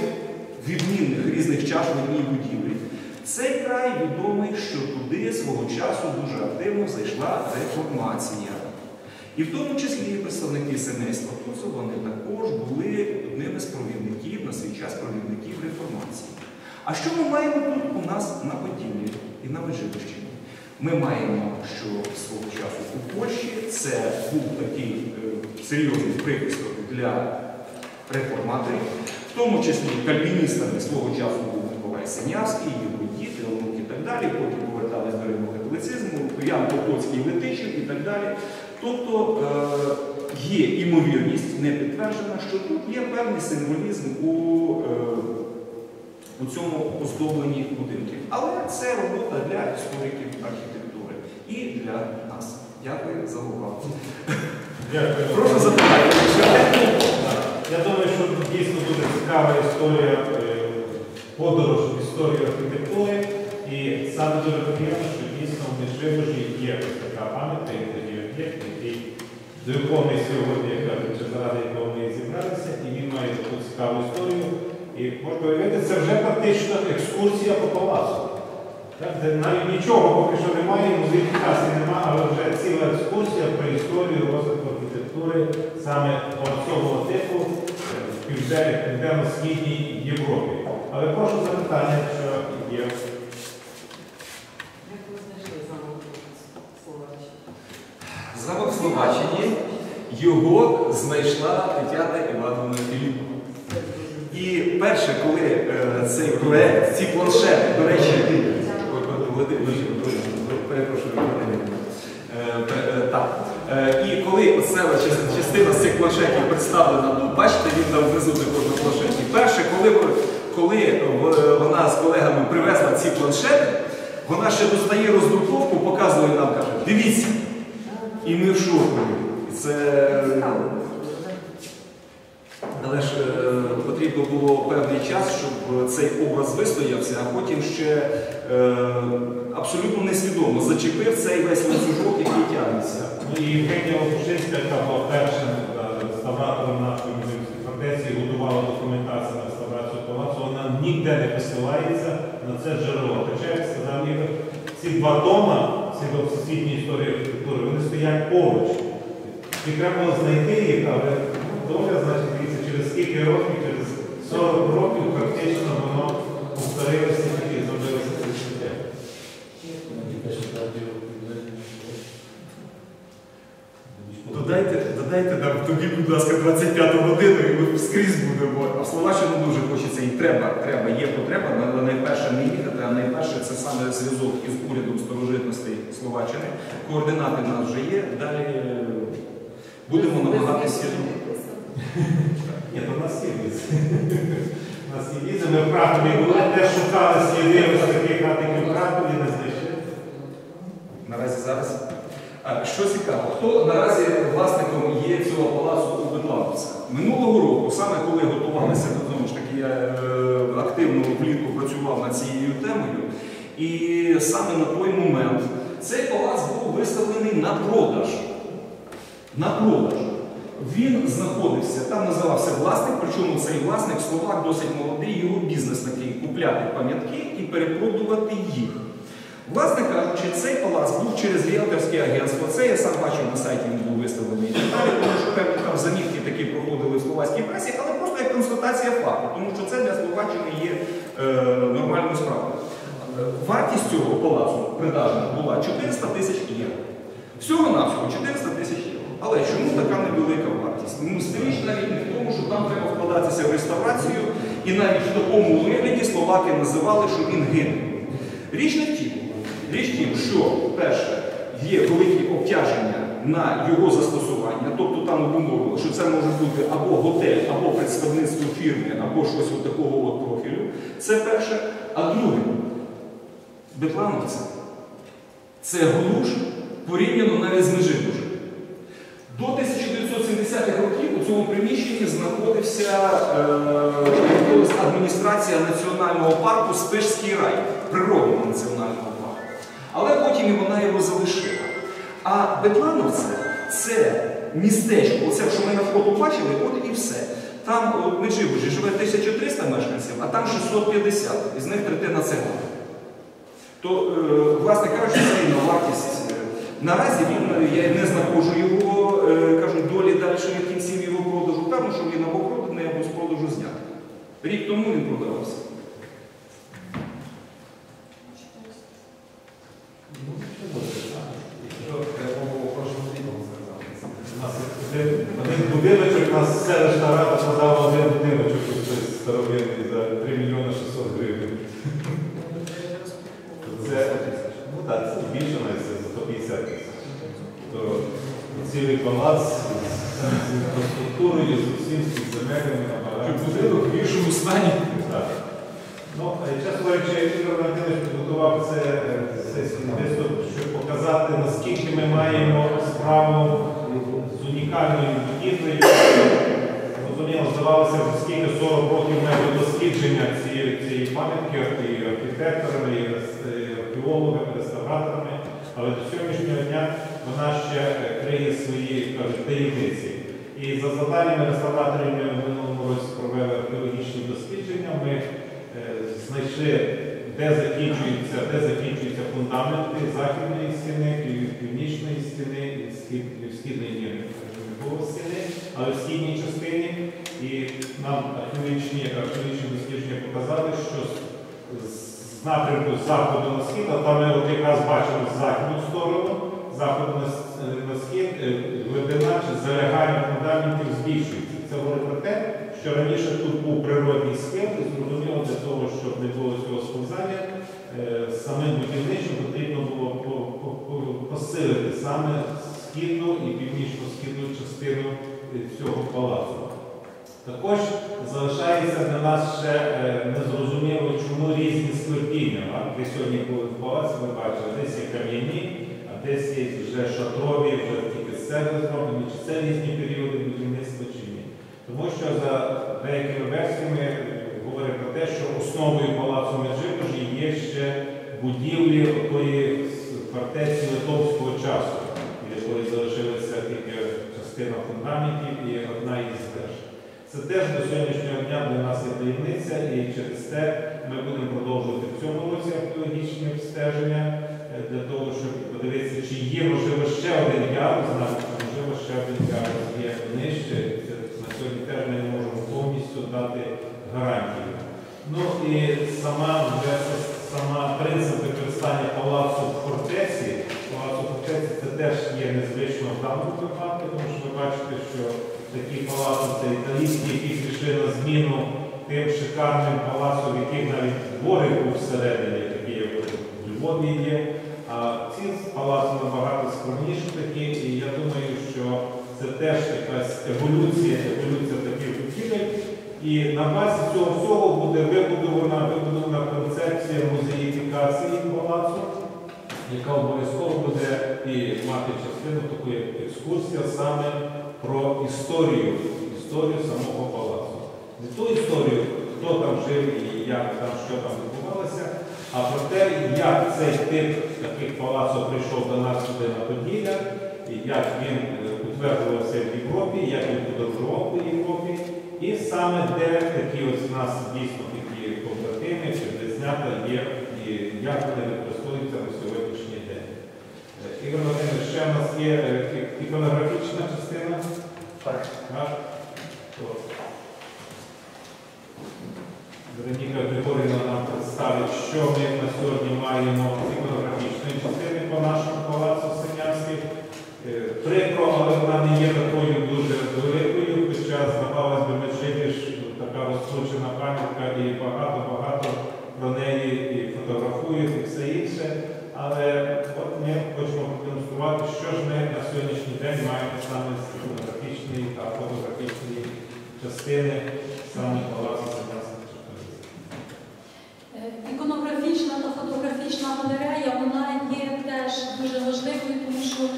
відмінних різних чаш в одній будівлі. Цей край відомий, що туди свого часу дуже активно зайшла реформація. І в тому числі представники семейства Туцу, вони також були одними з провідників на свій час провідників реформації. А що ми маємо тут у нас на Поділлі і на Меджибищині? Ми маємо, що свого часу у Польщі це був такий е, серйозний прихисток для реформаторів, в тому числі кальвіністами свого часу був Миколай Синявський, його діти, онуки і так далі, потім повертались до римокатолицизму, Ян Потоцький Летичів і так далі. Тобто е, є імовірність, не підтверджена, що тут є певний символізм у, е, у цьому оздобленні будинків. Але це робота для істориків архітектури і для нас. Дякую за увагу. Дякую. Прошу запитати. Я думаю, що дійсно буде цікава історія, е, подорож в історію архітектури. І саме дуже приємно, що дійсно в Нежибожі є така пам'ятка, і такий об'єкт, який до якого ми сьогодні, заради якого ми зібралися, і він має таку цікаву історію. І можна уявити, це вже практично екскурсія по палацу. Так, де навіть нічого поки що немає, музифікації немає, але вже ціла екскурсія про історію розвитку архітектури саме цього типу е, в південно-східній Європі. Але прошу запитання, що є. Як ви знайшли замок Словаччини? Замок Словаччині його знайшла Тетяна Івановна Філіпова. І перше, коли е, цей проект, ці планшети, до речі, перепрошую, Е, е, так. Е, І коли оця частина- з цих планшетів представлена тут, бачите, він там внизу також на планшеті. Перше, коли, коли вона з колегами привезла ці планшети, вона ще достає роздруковку, показує нам, каже, дивіться. І ми в шоку. Це але ж е, потрібно було певний час, щоб цей образ вистоявся, а потім ще е, абсолютно несвідомо зачепив цей весь ланцюжок, який тягнеться. І Євгенія Лопушинська, яка була першим е, реставратором нашої музейської фортеці, готувала документацію на реставрацію палацу, вона ніде не посилається на це джерело. Хоча, як сказав Ігор, ці два тома, ці до всесвітньої історії архітектури, вони стоять поруч. І треба знайти їх, але доля, значить, скільки років, через 40 років практично воно повторилося і зробилося це життя. Додайте, додайте нам тобі, будь ласка, 25 годину, і ми скрізь будемо. А в Словаччину дуже хочеться і треба, треба, є потреба, але найперше не їхати, а найперше це саме зв'язок із урядом старожитностей Словаччини. Координати в нас вже є. Далі е, будемо намагатися. Ні, то в нас є візи. У нас є візи, ми в Кракові були, теж шукали сліди ось таких хатиків в Кракові, не знайшли. Наразі зараз. Що цікаво, хто наразі власником є цього палацу у Бетлавці? Минулого року, саме коли готувалися, то, знову ж таки, я е, активно влітку працював над цією темою. І саме на той момент цей палац був виставлений на продаж. На продаж. Він знаходився, там називався власник, причому цей власник словак досить молодий, його бізнес такий купляти пам'ятки і перепродувати їх. Власне кажучи, цей палац був через ріелторське агентство. Це я сам бачив на сайті, він був виставлений і так далі, тому що певні там замітки такі проходили в словацькій пресі, але просто як констатація факту, тому що це для Словаччини є е, нормальною справою. Вартість цього палацу придажна була 400 тисяч євро. Всього-навсього 400 тисяч євро. Але чому така невелика вартість? Ну, річ навіть не в тому, що там треба вкладатися в реставрацію, і навіть в такому вигляді словаки називали, що він гине. Річ не в тім. Річ в тім, що перше, є великі обтяження на його застосування, тобто там обумовили, що це може бути або готель, або представництво фірми, або щось от такого от профілю. Це перше. А друге, Бетлановці це глуш порівняно навіть з Межигужем. До 1970-х років у цьому приміщенні знаходився е, адміністрація національного парку Спишський рай, природного національного парку. Але потім вона його залишила. А Бетлановце це містечко, оце, що ми на фото бачили, от і все. Там от, Меджибужі живе 1300 мешканців, а там 650, із них третина це. То, е, власне кажучи, серійна вартість. Наразі він, е, я не знаходжу його, е, кажуть, долі далі кінців його продажу. Певно, що він або проданий, або з продажу знятий. Рік тому він продавався. Один, один будиночок, у нас селищна рада подала один будиночок старовинний за 3 мільйони 600 гривень. Це, ну так, це більше навіть це за 150 тисяч. То палац з інфраструктурою, з усім, з земельними апаратами. Будинок в іншому стані. Так. Ну, е, чесно говорячи, Ігор Валентинович підготував це е, десь щоб показати, наскільки ми маємо справу з унікальною будівлею. Розуміло, здавалося, вже скільки 40 років майже дослідження цієї, цієї пам'ятки і архітекторами, і і археологами, реставраторами. Але до сьогоднішнього дня вона ще криє свої таємниці. І за завданнями реставраторів ми в минулому році провели археологічні дослідження. Ми е, знайшли, де закінчуються, де закінчуються фундаменти західної стіни, північної стіни, східної стіни, але в східній частині. І нам археологічні, дослідження показали, що з, напрямку заходу на схід, а там ми от якраз бачимо західну сторону, заходу на, схід, е, глибина залягання фундаментів збільшується. Це говорить про те, що раніше тут був природний схил, і зрозуміло для того, щоб не було цього сповзання, е, самим будівничим потрібно було по- по- по- посилити саме східну і північно-східну частину е, цього палацу. Також залишається для нас ще е, незрозуміло, чому різні склепіння. Ви сьогодні були в палаці, ви бачили, десь є кам'яні, десь є вже шатрові, вже тільки з цегли зроблені, чи це різні періоди будівництва чи ні. Тому що за деякими версіями е, говорять про те, що основою палацу Меджибужі є ще будівлі тої фортеці Литовського часу, від якої залишилася тільки частина фундаментів і одна із веж. Це теж до сьогоднішнього дня для нас є таємниця, і через те ми будемо продовжувати в цьому році археологічні обстеження для того, щоб подивитися, чи є можливо ще один ярус, можливо ще один ярус є нижче. Це на сьогодні теж ми не можемо повністю дати гарантію. Ну і сама вже сама принцип використання палацу в фортеці. Палацу в фортеці це теж є незвично в даному випадку, тому що ви бачите, що такі палаци це італійські, які пішли на зміну тим шикарним палацам, в яких навіть дворик був всередині, такі як в Львові є. Ці палаци набагато скромніші такі, і я думаю, що це теж якась еволюція, еволюція таких будівель. І на базі цього всього буде вибудована, вибудована концепція музеїфікації палацу, яка обов'язково буде і мати частину таку як екскурсія саме про історію, історію самого палацу. Не ту історію, хто там жив і як там, що там відбувалося, а про те, як цей тип таких палаців прийшов до нас сюди на Поділля, і як він е, утверджувався в Європі, як він подорожував по Європі, і саме де такі ось у нас дійсно такі побратими чи близнята є, і як вони використовуються на сьогоднішній день. Е, Ігор Владимирович, ще в нас є е, іконографічна частина. Так. То Вероніка Григорівна нам представить, що ми на сьогодні маємо з іконографічної частини по нашому палацу Синявських. Е, Прикро, але вона не є такою дуже великою, хоча здавалось би, Меджибіж така розкручена пам'ятка і багато-багато про неї і фотографують, і все інше. Але от ми хочемо продемонструвати, що ж ми на сьогоднішній день маємо саме з іконографічної та фотографічної частини саме палацу Синявських чорториських. Е, Іконографічна та фотографічна галерея вона є теж дуже важливою, тому що е,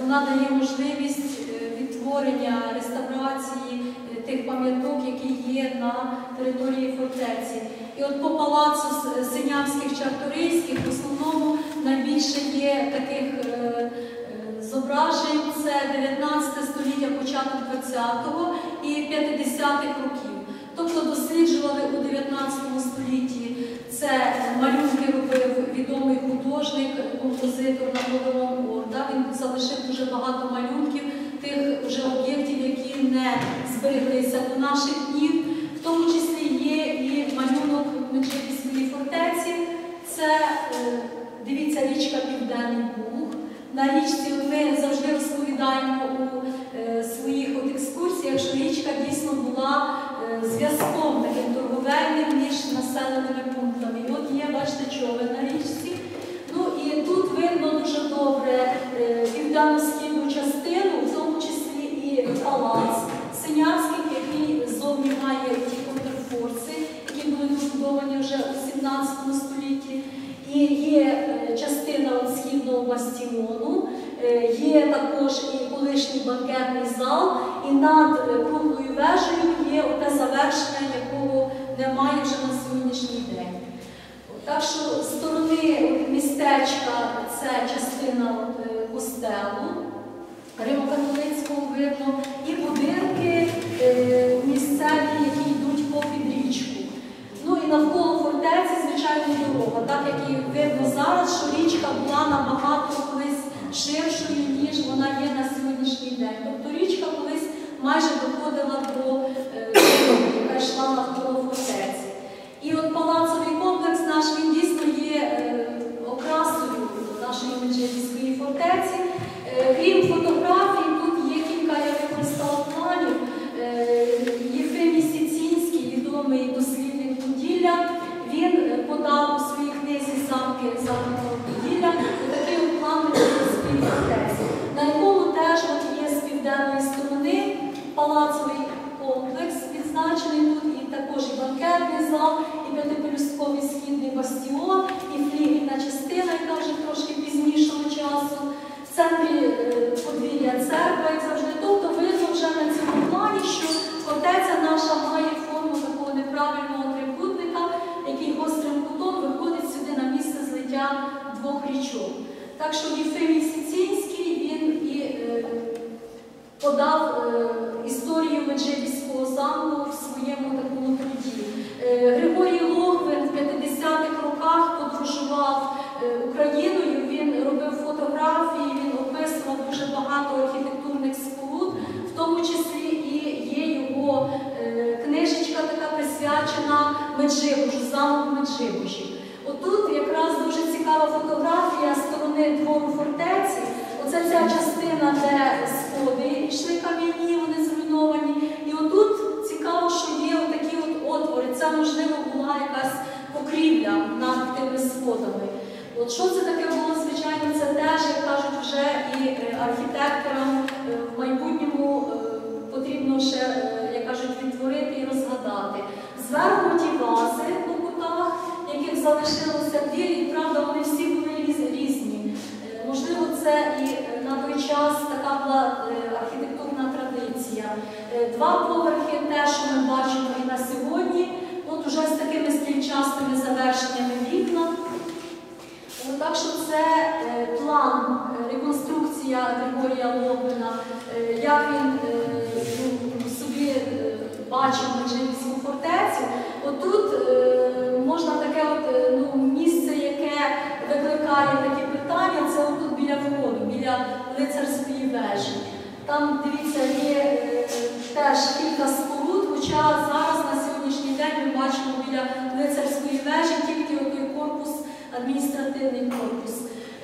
вона дає можливість е, відтворення реставрації е, тих пам'яток, які є на території фортеці. І от по палацу Синявських Чарторийських в основному найбільше є таких е, е, зображень. Це 19 століття, початок 20-го і 50-х років. Тобто досліджували у 19 столітті це малюнки робив відомий художник, композитор Наполеон Орда. Він залишив дуже багато малюнків тих вже об'єктів, які не збереглися до наших днів. В тому числі і малюнок Меджибіської фортеці. Це е, дивіться річка Південний Буг. На річці ми завжди розповідаємо у е, своїх екскурсіях, що річка дійсно була е, зв'язком таким торговельним між населеними пунктами. І от є, бачите, човен на річці. Ну і тут видно дуже добре південно-східну частину, в тому числі і палац Синявський, який зовні має ті контрфорси, були побудовані вже у 17 столітті. І є е, частина східного бастіону, е, є також і колишній банкетний зал, і над е, круглою вежею є оте завершення, якого немає вже на сьогоднішній день. Так що сторони містечка це частина костелу Римо-католицького видно, і будинки звичайно, так як і видно зараз, що річка була набагато колись ширшою, ніж вона є на сьогоднішній день. Тобто річка колись майже доходила до яка йшла навколо фортеці. І от палацовий банкетний була якась покрівля над тими сходами. От що це таке було, звичайно, це теж, як кажуть, вже і е, архітекторам е, в майбутньому е, потрібно ще, як кажуть, відтворити і розгадати. Зверху ті вази по кутах, яких залишилося дві, і правда, вони всі були різні. Можливо, це і на той час така була архітектурна традиція. Два поверхи, те, що ми бачимо і на сьогодні, от уже з такими стрільчастими завершеннями вікна. Ну, Так що це е, план, е, реконструкція Григорія Лобина, е, як він е, ну, собі е, бачив Меджибіську фортецю. Отут е, можна таке от, е, ну, місце, яке викликає такі питання, це отут біля входу, біля лицарської вежі. Там, дивіться, є е, теж кілька споруд, хоча зараз на сьогоднішній день ми бачимо біля лицарської вежі тільки той корпус, адміністративний корпус.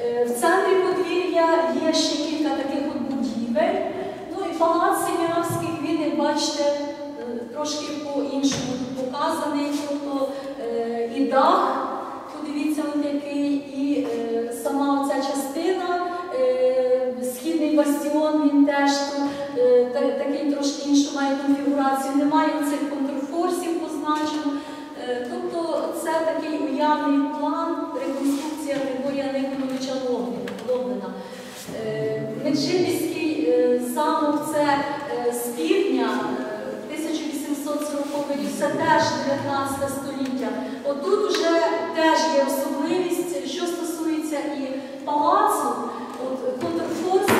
Е, В центрі подвір'я є ще кілька таких будівель. Ну і палац Синявський, він, як бачите, е, трошки по-іншому показаний. Тобто е, і дах, бастіон, він теж тут е, такий трошки іншу має конфігурацію. Немає цих контрфорсів позначено. Е, Тобто це такий уявний план, реконструкція Григорія Никоновича Логвина. Е, Меджибіський замок це з півдня, е, 1840 рік, це теж 19 століття. Отут вже теж є особливість, що стосується і палацу, от контрфорси,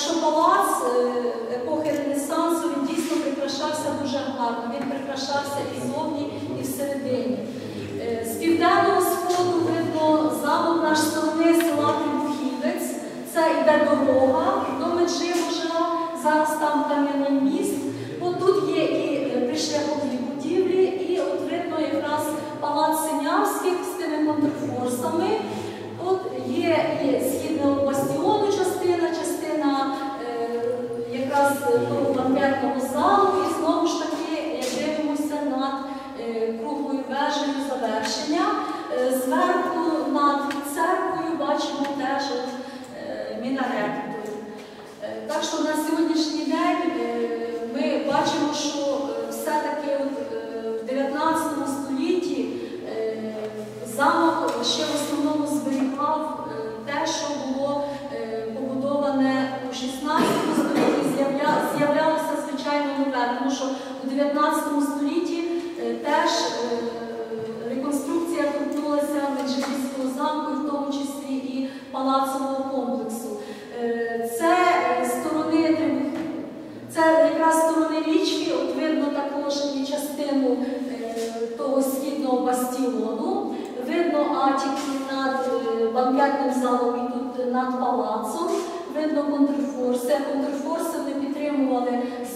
Так що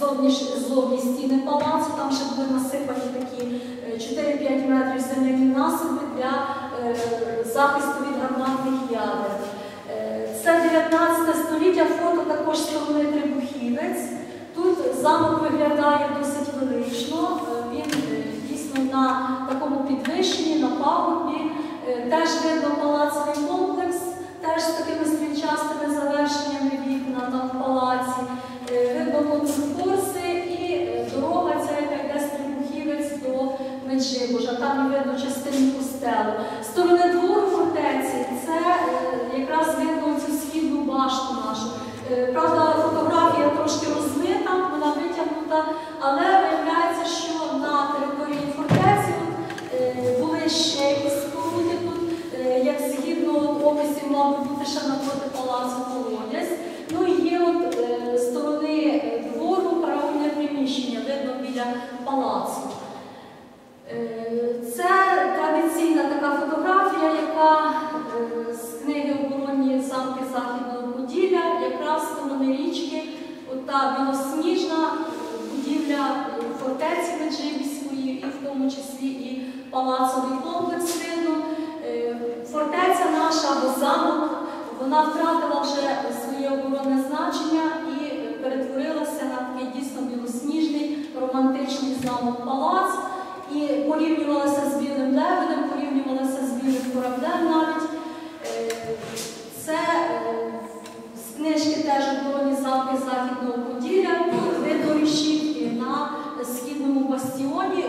зовні, зовні стіни палацу. Там ще були насипані такі е, 4-5 метрів земляні насипи для е, захисту від гарматних ядер. Е, Це 19 століття, фото також сторони Трибухівець. Тут замок виглядає досить велично. Е, Він е, дійсно на такому підвищенні, на пагорбі. Е, Теж видно палацовий комплекс, теж з такими стрільчастими завершеннями вікна там в палаці. Видно контрфорси і е, дорога ця, яка йде з Трибухівець до Меджибужа. Там і видно частину костелу. Сторони двору фортеці це е, якраз видно цю східну башту нашу. Е, Правда, фотографія трошки розмита, вона витягнута, але виявляється, що на території фортеці були ще якісь споруди тут, як згідно описів, мабуть, бути ще навпроти палацу палацу. Е, Це традиційна така фотографія, яка е, з книги оборонні замки Західного Поділля, якраз сторони річки, та білосніжна е, будівля фортеці Меджибіської, і в тому числі і палацовий комплекс видно. Фортеця наша або замок, вона втратила вже своє оборонне значення і перетворилася на такий дійсно білосніжний романтичний замок палац. І порівнювалася з білим лебедем, порівнювалася з білим кораблем навіть. Е, Це е, з книжки теж оборонні замки Західного Поділля, видно решітки на східному бастіоні,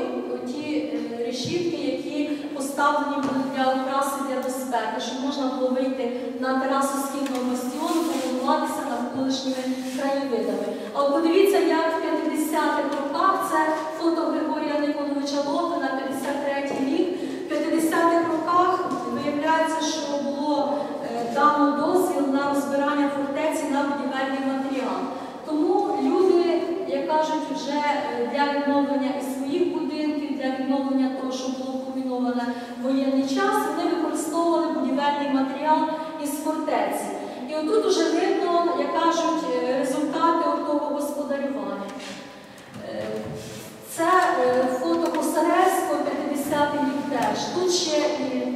ті е, решітки, які поставлені були для окраси для безпеки, щоб можна було вийти на терасу східного бастіону, милуватися навколишніми краєвидами. А от подивіться, як в 50-х роках це фото Григорія Николовича Логвина, 53-й рік. В 50-х роках виявляється, що було е, дано дозвіл на розбирання фортеці на будівельний матеріал. Тому люди, як кажуть, вже е, для відновлення і своїх будинків, для відновлення того, що було поміноване воєнний час, вони використовували будівельний матеріал із фортеці. І отут уже видно, як кажуть, е, результати того господарювання. Е, Це е, фото Косаревського, 50-й рік теж. Тут ще і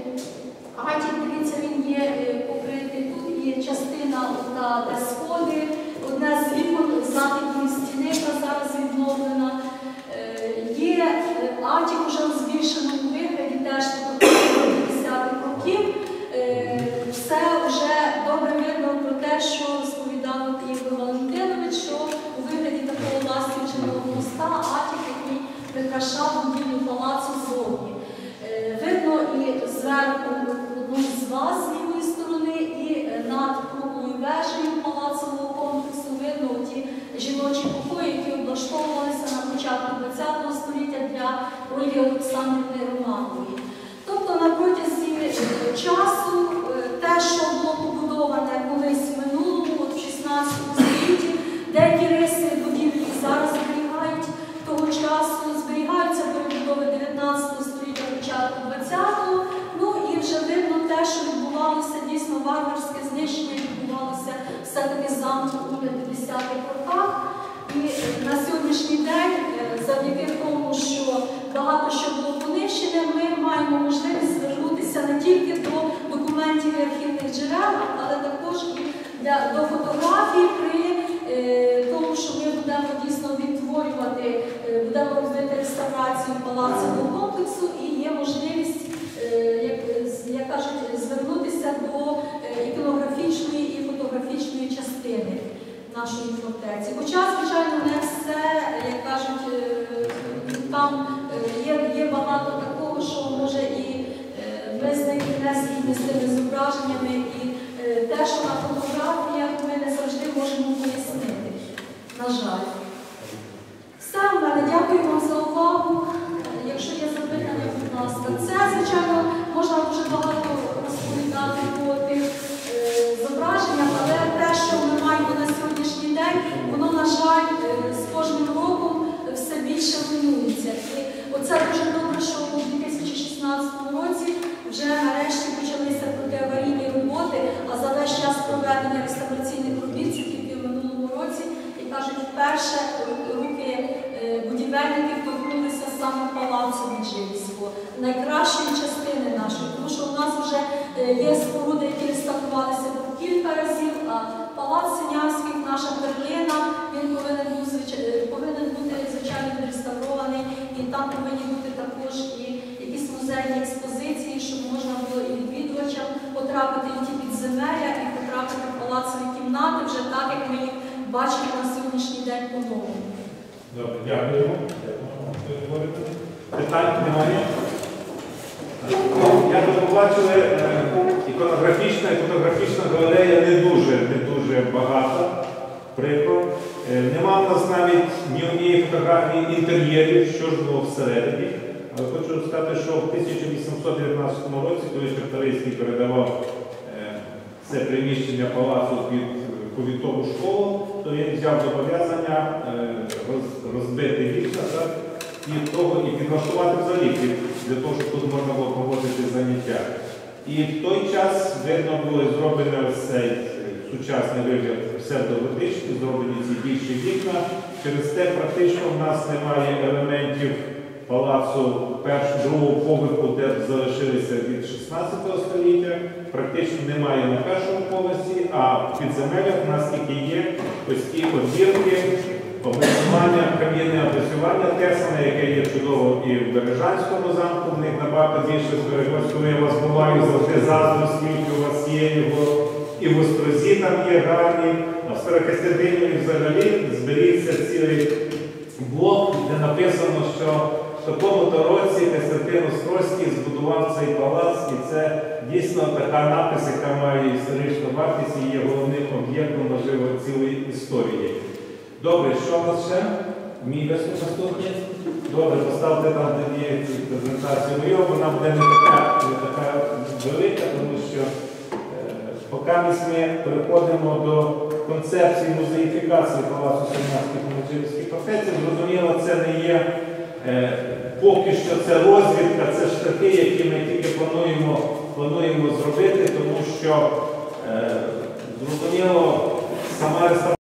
Атік, дивіться, він є е, покритий, тут є частина де сходи, одне з вікон західної стіни, яка зараз відновлена. Е, Є е, Атік уже у збільшеному вигляді, теж фотографії 50-х років. Е, Все вже добре видно про те, що розповідав Ігор Валентинович, що у вигляді такого ластівчиного моста Атік, який прикрашав будівлю палацу зовні. Е, Видно і зверху одну з вас з лівої сторони, і е, над круглою вежею палацового комплексу видно ті жіночі покої, які облаштовувалися на початку ХХ століття для Ольги Олександрівни Романової. Тобто на протязі е, часу те, що було побудоване колись 16 столітті, деякі риси будівлі зараз зберігають того часу, зберігаються перебудови 19 століття, початку 20-го. Ну і вже видно те, що відбувалося дійсно варварське знищення, відбувалося все-таки замку у 50-х роках. І на сьогоднішній день, е, завдяки тому, що багато що було понищене, ми маємо можливість звернутися не тільки до документів і архівних джерел, але також і для, до фотографій при е, тому, що ми будемо дійсно відтворювати, е, будемо робити реставрацію палацового комплексу і є можливість, е, як, як кажуть, звернутися до е, іконографічної і фотографічної частини нашої фортеці. Хоча, звичайно, не все, як кажуть, е, там е, є, є багато такого, що може і ми з них не з тими зображеннями, і те, що на Жаль. Все, мене дякую вам за увагу. Якщо є запитання, будь ласка, це, звичайно, можна дуже багато розповідати по тих е, зображеннях, але те, що ми маємо на сьогоднішній день, воно, на жаль, е, з кожним роком все більше руйнується. І оце дуже добре, що у 2016 році вже нарешті почалися протиаварійні роботи, а за весь час проведення реставраційних робіт, це тільки в минулому році, і кажуть, вперше руки е, будівельників торкнулися саме палацу Віджилівського, найкращої частини нашої, тому що у нас вже е, є споруди, які реставрувалися кілька разів, а палац Синявський, наша перлина, він повинен, звичай- е, повинен бути звичайно реставрований, і там повинні бути також і якісь музейні експозиції, щоб можна було і відвідувачам потрапити в ті підземелля і потрапити в палацові кімнати вже так, як ми їх бачимо на сьогоднішній день по-новому. Добре, дякуємо. Говорите. Питань немає? Як ви побачили, е, іконографічна і фотографічна галерея не дуже, не дуже багата. Прикро. Е, Нема в нас навіть ні однієї фотографії інтер'єрів, що ж було всередині. Але хочу сказати, що в 1819 році, коли Чарторийський передавав е, це приміщення палацу під повітову школу, то він взяв зобов'язання е, розбити вікна і того і підлаштувати взагалі для того, щоб тут можна було проводити заняття. І в той час видно було зроблено цей е, сучасний вигляд псевдоготичний, зроблені ці більші вікна. Через те практично в нас немає елементів палацу першого поверху, де залишилися від 16 століття. Практично немає на першому поверсі, а в підземеллях в нас тільки є ось ті одвірки, облицювання, кам'яне облицювання тесане, яке є чудово і в Бережанському замку, в них набагато більше збереглось, коли я вас буваю, завжди заздрю, скільки у вас є його. І в Острозі там є гарні, а в Старокостянтинові взагалі зберігся цілий блок, де написано, що в такому-то році Костянтин Острозький збудував цей палац, і це дійсно така напис, яка має історичну вартість і є головним об'єктом, можливо, цілої історії. Добре, що в нас ще? Мій виступ наступний? Добре, поставте там, є презентацію мою, вона буде не така, не така велика, тому що е, поки ми переходимо до концепції музеїфікації Палацу Сенатських Музеївських фортеці, зрозуміло, це не є поки що це розвідка, це штрихи, які ми тільки плануємо плануємо зробити, тому що е, зрозуміло, сама.